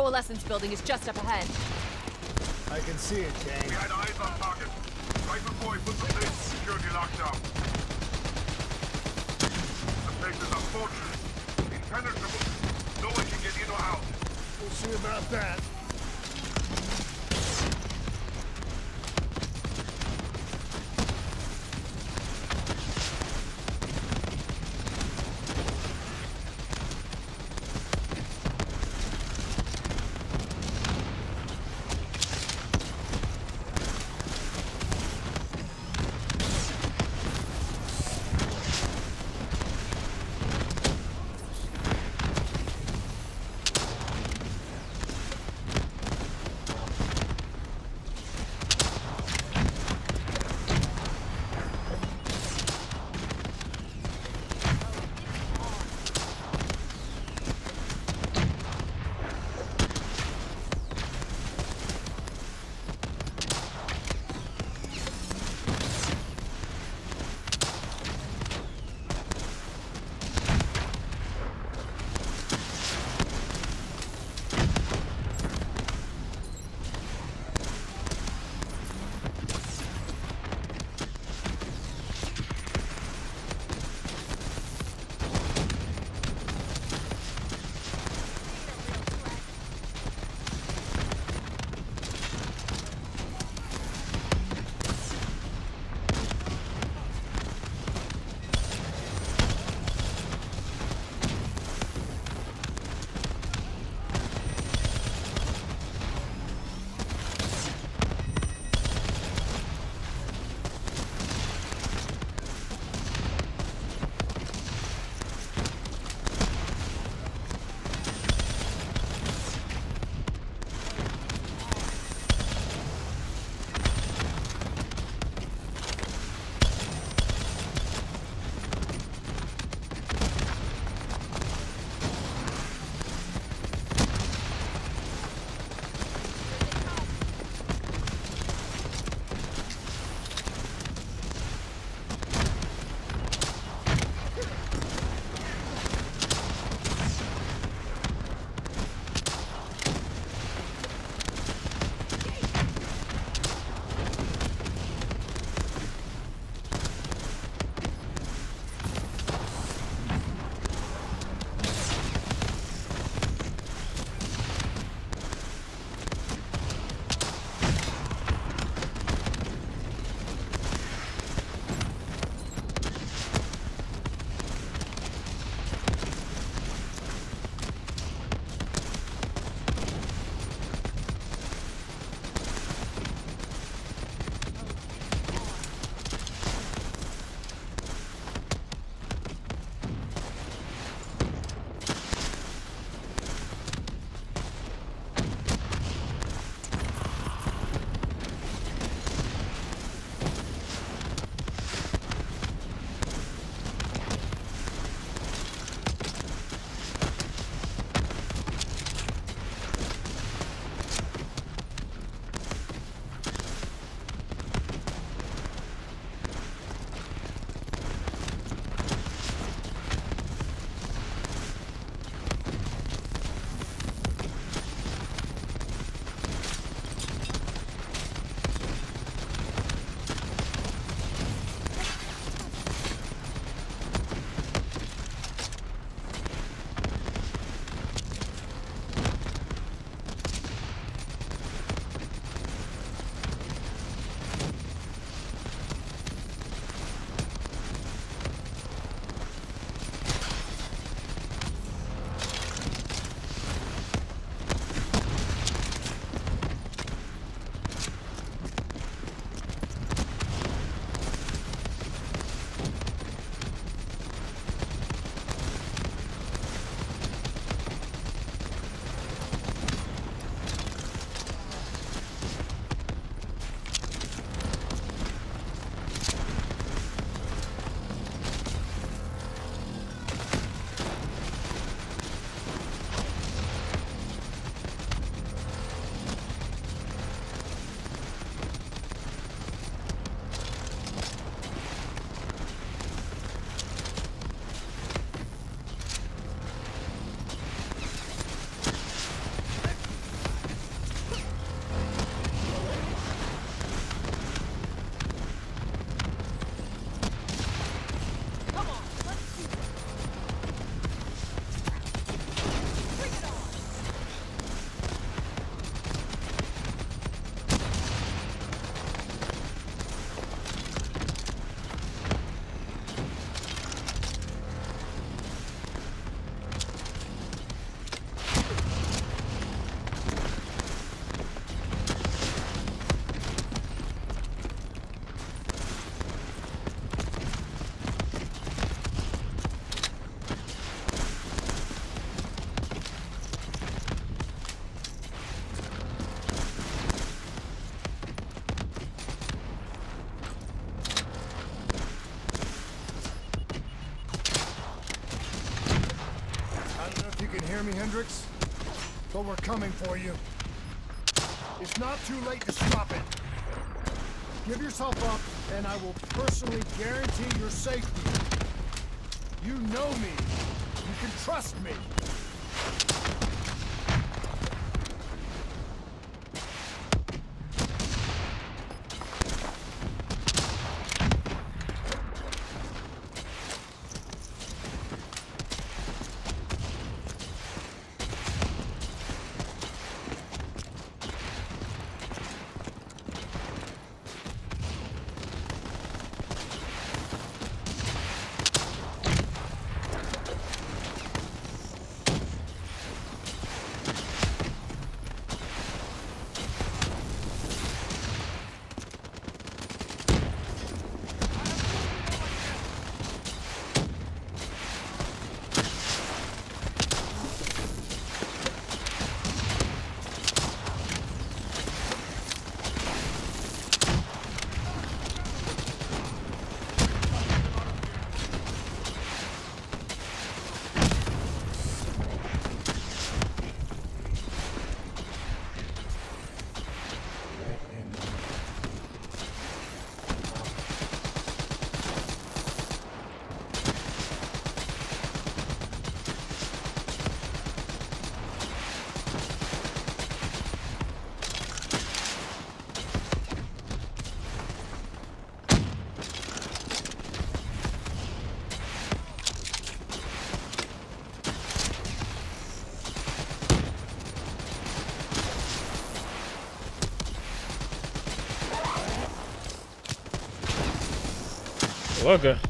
Coalescence building is just up ahead. I can see it, Kane. We had eyes on target. Right before we put the place in security lockdown. The place is a fortress. Impenetrable. No one can get in or out. We'll see about that. Hendricks, but we're coming for you. It's not too late to stop it. Give yourself up, and I will personally guarantee your safety. You know me. You can trust me. I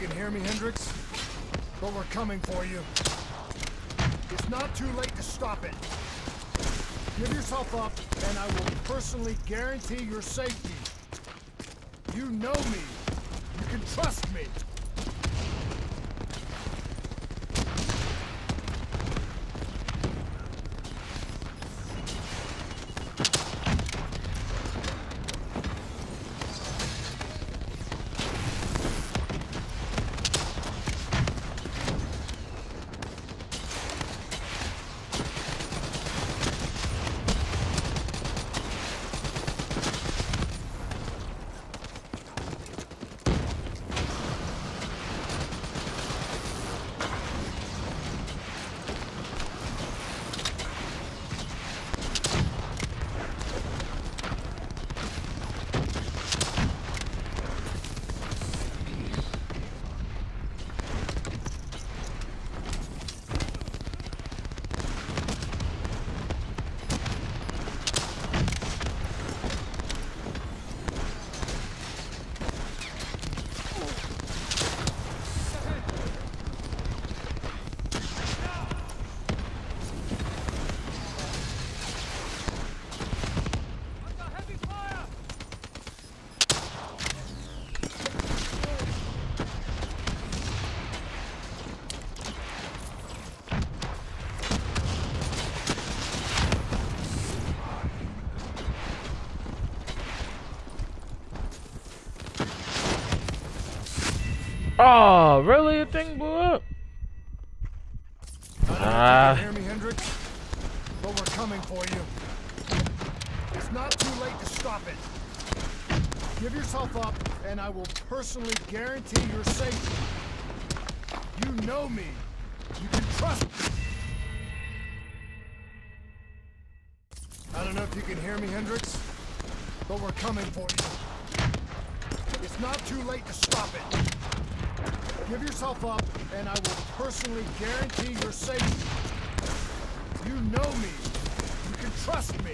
you can hear me, Hendricks, but we're coming for you. It's not too late to stop it. Give yourself up, and I will personally guarantee your safety. You know me. You can trust me. Oh, really? A thing blew up? I don't know Ah. if you can hear me, Hendricks, but we're coming for you. It's not too late to stop it. Give yourself up, and I will personally guarantee your safety. You know me. You can trust me. I don't know if you can hear me, Hendricks, but we're coming for you. It's not too late to stop it. Give yourself up, and I will personally guarantee your safety. You know me. You can trust me.